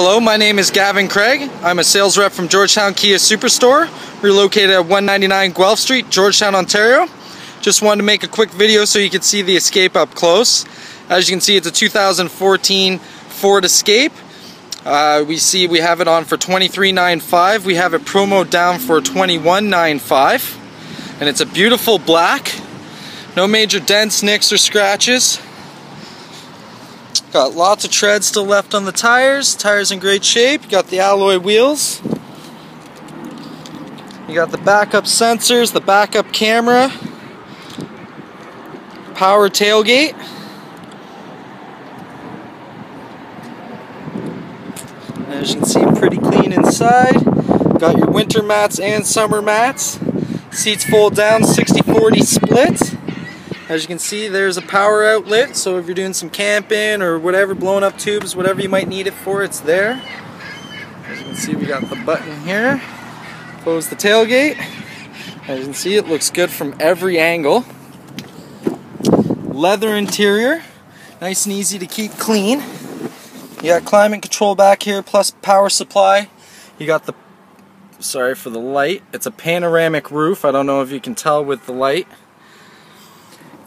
Hello, my name is Gavin Craig. I'm a sales rep from Georgetown Kia Superstore. We're located at 199 Guelph Street, Georgetown, Ontario. Just wanted to make a quick video so you can see the Escape up close. As you can see, it's a 2014 Ford Escape. Uh, we see we have it on for $23.95. We have it promo down for $21.95. And it's a beautiful black. No major dents, nicks, or scratches. Got lots of tread still left on the tires. Tires in great shape. Got the alloy wheels. You got the backup sensors, the backup camera, power tailgate. As you can see, pretty clean inside. Got your winter mats and summer mats. Seats fold down, 60-40 split. As you can see, there's a power outlet, so if you're doing some camping or whatever, blowing up tubes, whatever you might need it for, it's there. As you can see, we got the button here. Close the tailgate. As you can see, it looks good from every angle. Leather interior, nice and easy to keep clean. You got climate control back here, plus power supply. You got the, sorry for the light, it's a panoramic roof. I don't know if you can tell with the light.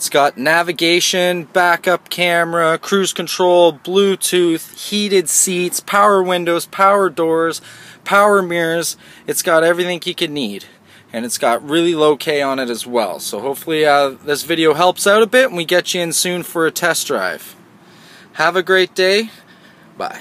It's got navigation, backup camera, cruise control, Bluetooth, heated seats, power windows, power doors, power mirrors. It's got everything you could need. And it's got really low K on it as well. So hopefully uh, this video helps out a bit and we get you in soon for a test drive. Have a great day. Bye.